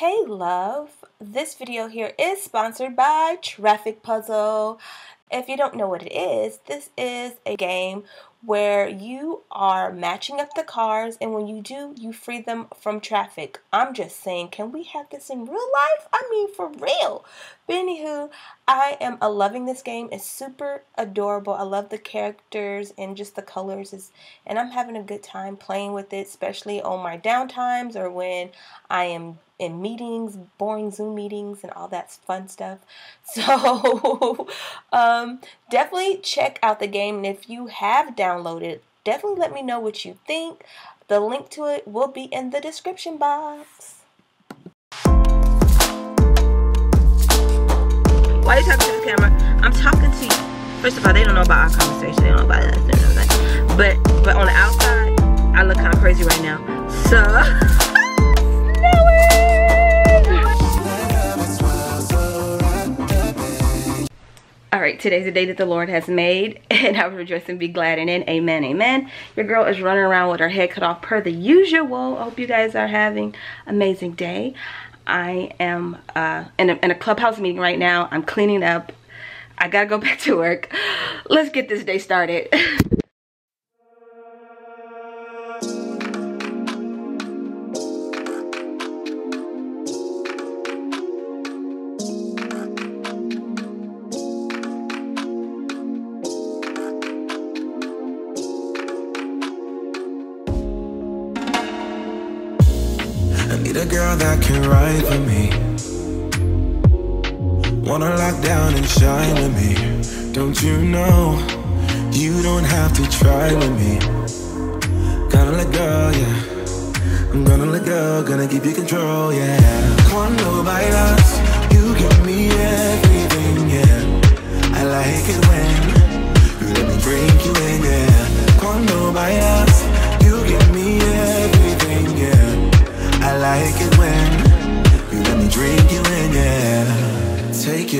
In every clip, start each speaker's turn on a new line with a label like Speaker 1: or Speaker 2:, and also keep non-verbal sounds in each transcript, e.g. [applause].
Speaker 1: Hey love, this video here is sponsored by Traffic Puzzle. If you don't know what it is, this is a game where you are matching up the cars and when you do, you free them from traffic. I'm just saying, can we have this in real life? I mean, for real. But anywho, I am a loving this game. It's super adorable. I love the characters and just the colors. Is and I'm having a good time playing with it, especially on my downtimes or when I am in meetings, boring Zoom meetings, and all that fun stuff. [laughs] So um, definitely check out the game. And if you have downloaded, definitely let me know what you think. The link to it will be in the description box. Why are you talking to the camera? I'm talking to you. First of all, they don't know about our conversation. They don't know about us. But but on the outside, I look kind of crazy right now. So. [laughs] All right, today's the day that the Lord has made, [laughs] and I will rejoice and be glad in it. Amen, amen. Your girl is running around with her head cut off per the usual. I hope you guys are having amazing day. I am uh, in, a, in a clubhouse meeting right now. I'm cleaning up. I gotta go [laughs] back to work. Let's get this day started. [laughs]
Speaker 2: I need a girl that can ride for me. Wanna lock down and shine with me. Don't you know? You don't have to try with me. Gonna let go, yeah. I'm gonna let go, gonna give you control, yeah. Cuando bailas, you give me everything, yeah. I like it when you let me drink you in,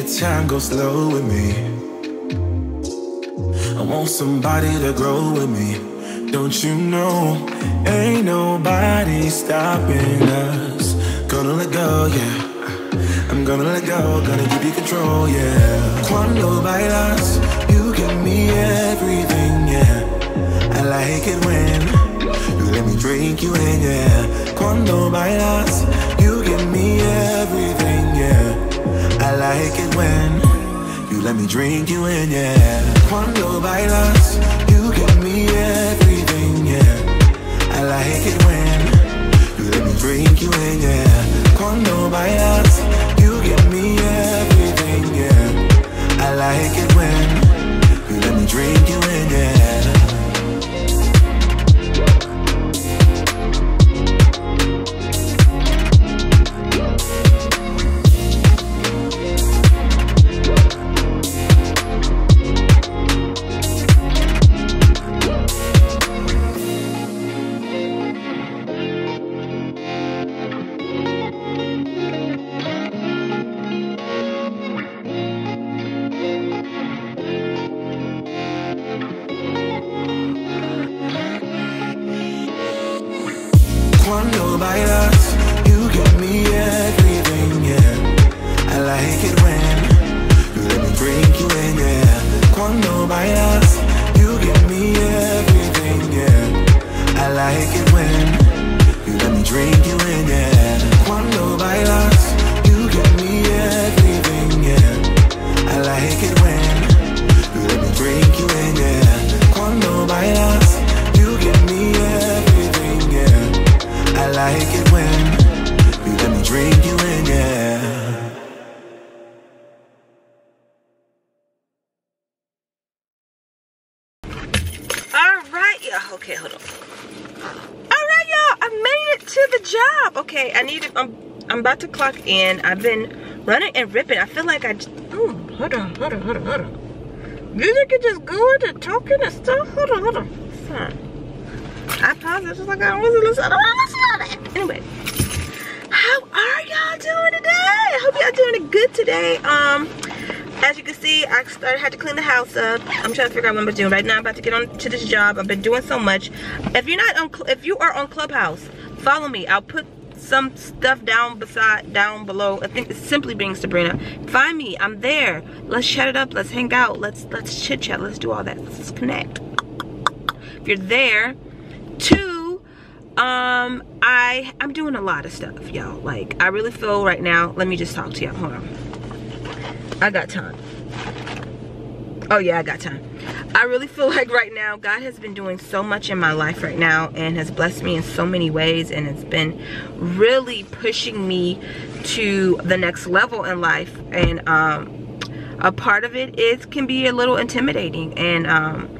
Speaker 2: time, go slow with me. I want somebody to grow with me. Don't you know? Ain't nobody stopping us. Gonna let go, yeah. I'm gonna let go, gonna give you control, yeah. Cuando bailas, you give me everything, yeah. I like it when you let me drink you in, yeah. Cuando bailas, you give me everything, yeah. I like it when you let me drink you in, yeah. Cuando bailas, you give me everything, yeah. I like it when you let me drink you in, yeah. Yeah. Cuando bailas, you give me everything, yeah. I like it when you let me drink you in, yeah.
Speaker 1: Okay, I need to. I'm, I'm about to clock in. I've been running and ripping. I feel like I. Just, ooh, hold on, hold on, hold on, hold on. You can just go into talking and stuff. Hold on, hold on. I paused. It's just like I wasn't listening. I don't want to listen to that. Anyway, how are y'all doing today? I hope y'all doing it good today. Um, as you can see, I started had to clean the house up. I'm trying to figure out what I'm doing right now. I'm about to get on to this job. I've been doing so much. If you're not on, if you are on Clubhouse, follow me. I'll put some stuff down beside down below. I think it's simply being Sabrina. Find me. I'm there. Let's chat it up. Let's hang out. Let's let's chit chat. Let's do all that. Let's connect. If you're there, two, um, I I'm doing a lot of stuff, y'all. Like I really feel right now. Let me just talk to y'all. Hold on. I got time. Oh yeah, I got time. I really feel like right now God has been doing so much in my life right now and has blessed me in so many ways and it's been really pushing me to the next level in life. And um, a part of it is can be a little intimidating and um,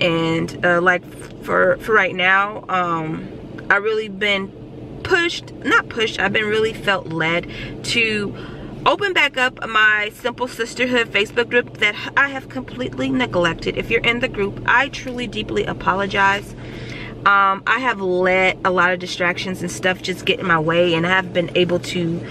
Speaker 1: and uh, like for for right now um, I really been pushed not pushed I've been really felt led to open back up my Simple Sisterhood Facebook group that I have completely neglected. If you're in the group, I truly deeply apologize. Um, I have let a lot of distractions and stuff just get in my way and I have been able to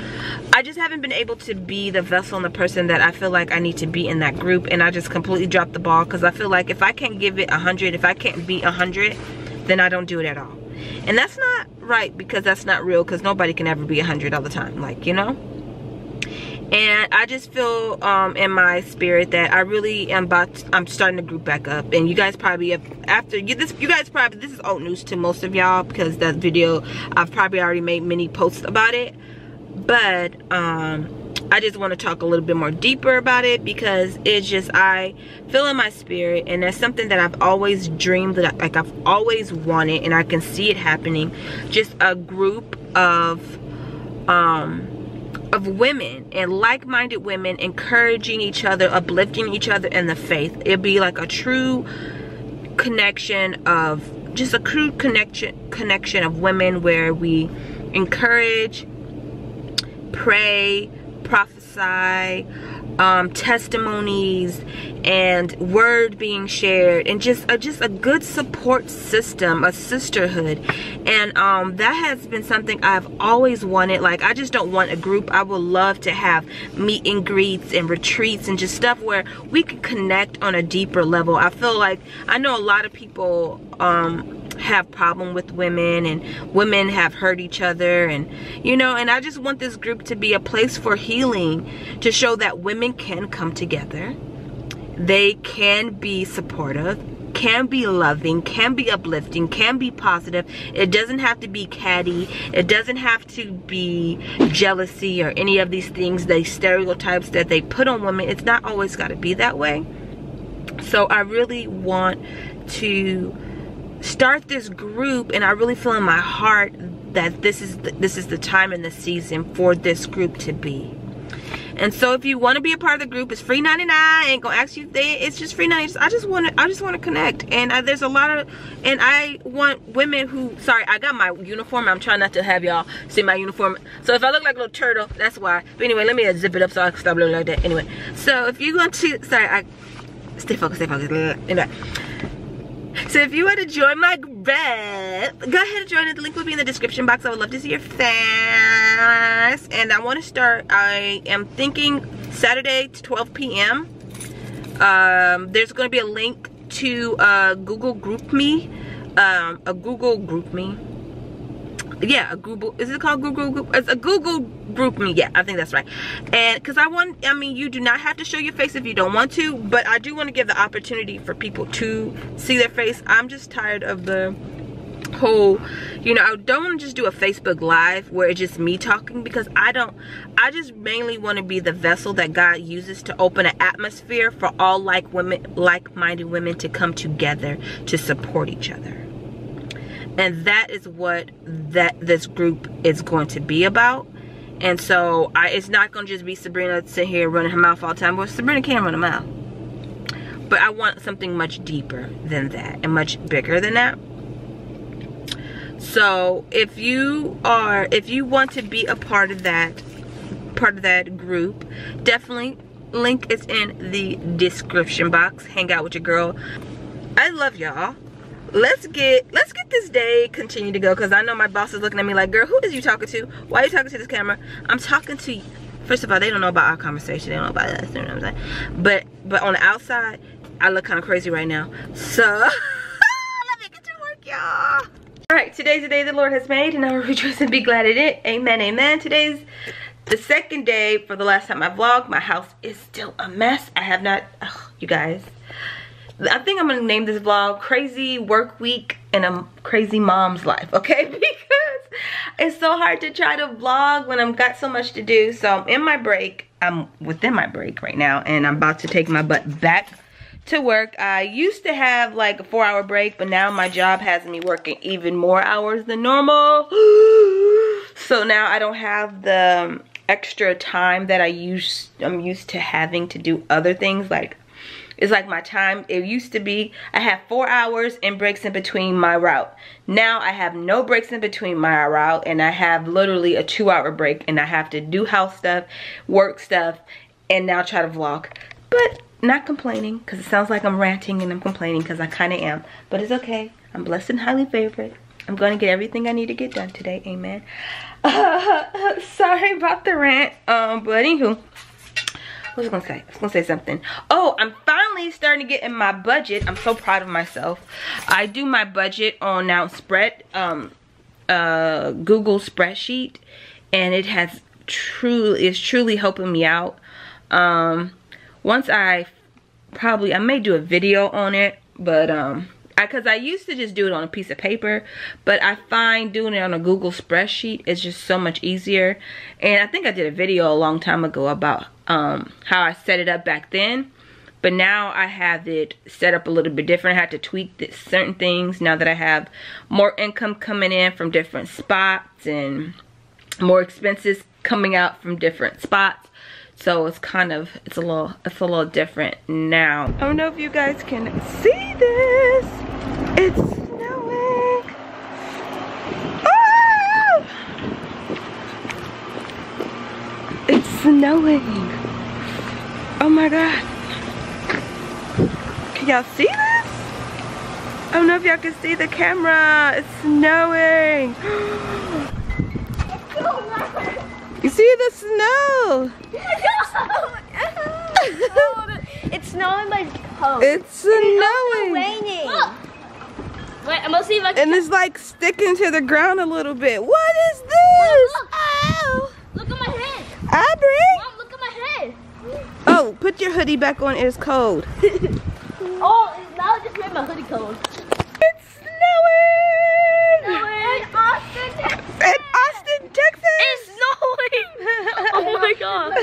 Speaker 1: I just haven't been able to be the vessel and the person that I feel like I need to be in that group and I just completely dropped the ball because I feel like if I can't give it a hundred if I can't be a hundred then I don't do it at all and that's not right because that's not real because nobody can ever be a hundred all the time like you know and I just feel um, in my spirit that I really am about to, I'm starting to group back up. And you guys probably have after you this you guys probably this is old news to most of y'all because that video I've probably already made many posts about it. But um, I just want to talk a little bit more deeper about it because it's just I feel in my spirit and that's something that I've always dreamed that like I've always wanted and I can see it happening. Just a group of um of women and like-minded women encouraging each other uplifting each other in the faith. It'd be like a true connection of just a true connection connection of women where we encourage pray prophesy um, testimonies and word being shared and just a, just a good support system a sisterhood. And um, that has been something I've always wanted. Like I just don't want a group. I would love to have meet and greets and retreats and just stuff where we can connect on a deeper level. I feel like I know a lot of people um, have problem with women and women have hurt each other and you know and I just want this group to be a place for healing to show that women can come together they can be supportive can be loving, can be uplifting, can be positive. It doesn't have to be catty. It doesn't have to be jealousy or any of these things, the stereotypes that they put on women. It's not always got to be that way. So I really want to start this group and I really feel in my heart that this is the, this is the time and the season for this group to be. And so if you want to be a part of the group, it's free 99. I ain't gonna ask you it's just free 99. I just want to I just want to connect. And I, there's a lot of and I want women who sorry, I got my uniform. I'm trying not to have y'all see my uniform. So if I look like a little turtle, that's why. But anyway, let me uh, zip it up so I can stop looking like that. Anyway, so if you want to sorry, I stay focused, stay focused. Anyway. So if you want to join my group, go ahead and join it. The link will be in the description box. I would love to see your face. And I want to start, I am thinking Saturday to 12 p.m. Um, there's going to be a link to uh, Google Group Me. Um, a Google Group Me yeah a google is it called google group? It's a google group me yeah i think that's right. And because i want i mean you do not have to show your face if you don't want to but i do want to give the opportunity for people to see their face. I'm just tired of the whole you know i don't want to just do a facebook live where it's just me talking because i don't i just mainly want to be the vessel that god uses to open an atmosphere for all like women like-minded women to come together to support each other and that is what that this group is going to be about and so I, it's not going to just be Sabrina sitting here running her mouth all the time. Well, Sabrina can run her mouth. But I want something much deeper than that and much bigger than that. So if you are, if you want to be a part of that, part of that group, definitely link is in the description box. Hang out with your girl. I love y'all let's get let's get this day continue to go because I know my boss is looking at me like girl who is you talking to why are you talking to this camera I'm talking to you first of all they don't know about our conversation they don't know about us you know what I'm saying but but on the outside I look kind of crazy right now so [laughs] let me get to work y'all Alright, today's the day the Lord has made and I will rejoice and be glad in it. Amen, amen. Today's the second day for the last time I vlogged. My house is still a mess. I have not, ugh, you guys. I think I'm gonna name this vlog Crazy Work Week in a Crazy Mom's Life, okay? [laughs] Because it's so hard to try to vlog when I've got so much to do. So I'm in my break. I'm within my break right now and I'm about to take my butt back to work. I used to have like a four hour break, but now my job has me working even more hours than normal. [gasps] so now I don't have the um, extra time that I used I'm used to having to do other things like it's like my time it used to be I have four hours and breaks in between my route now I have no breaks in between my route and I have literally a two hour break and I have to do house stuff work stuff and now try to vlog but not complaining because it sounds like I'm ranting and I'm complaining because I kind of am. But it's okay. I'm blessed and highly favored. I'm going to get everything I need to get done today. Amen. Uh, [laughs] sorry about the rant. Um, but anywho, was I to say? I was to say something. Oh, I'm finally starting to get in my budget. I'm so proud of myself. I do my budget on now spread, um, uh, Google spreadsheet. And it has truly, is truly helping me out. Um, once I probably, I may do a video on it, but um, because I, I, used to just do it on a piece of paper, but I find doing it on a Google spreadsheet is just so much easier. And I think I did a video a long time ago about um, how I set it up back then. But now I have it set up a little bit different. I had to tweak certain things now that I have more income coming in from different spots and more expenses coming out from different spots. So it's kind of, it's a little, it's a little different now. I don't know if you guys can see this. It's snowing. Ah! It's snowing. Oh my God. Can y'all see this? I don't know if y'all can see the camera. It's snowing. [gasps] You see the snow? [laughs]
Speaker 3: it's snowing my coat.
Speaker 1: It's snowing.
Speaker 3: raining. Look. Wait, I'm gonna see if I can.
Speaker 1: And it's like sticking to the ground a little bit. What is this?
Speaker 3: Mom, look. Oh. Look at my head.
Speaker 1: Aubrey.
Speaker 3: Mom, look at my head.
Speaker 1: Oh, put your hoodie back on. It's cold. [laughs]
Speaker 3: oh, now I just made my hoodie cold. It's
Speaker 1: snowing. snowing.
Speaker 4: In Austin, Texas. In
Speaker 1: Austin, Texas. It's
Speaker 3: snowing.
Speaker 1: [laughs] oh my
Speaker 3: god. [laughs]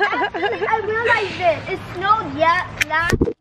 Speaker 4: Actually, I realized it. It snowed yet last.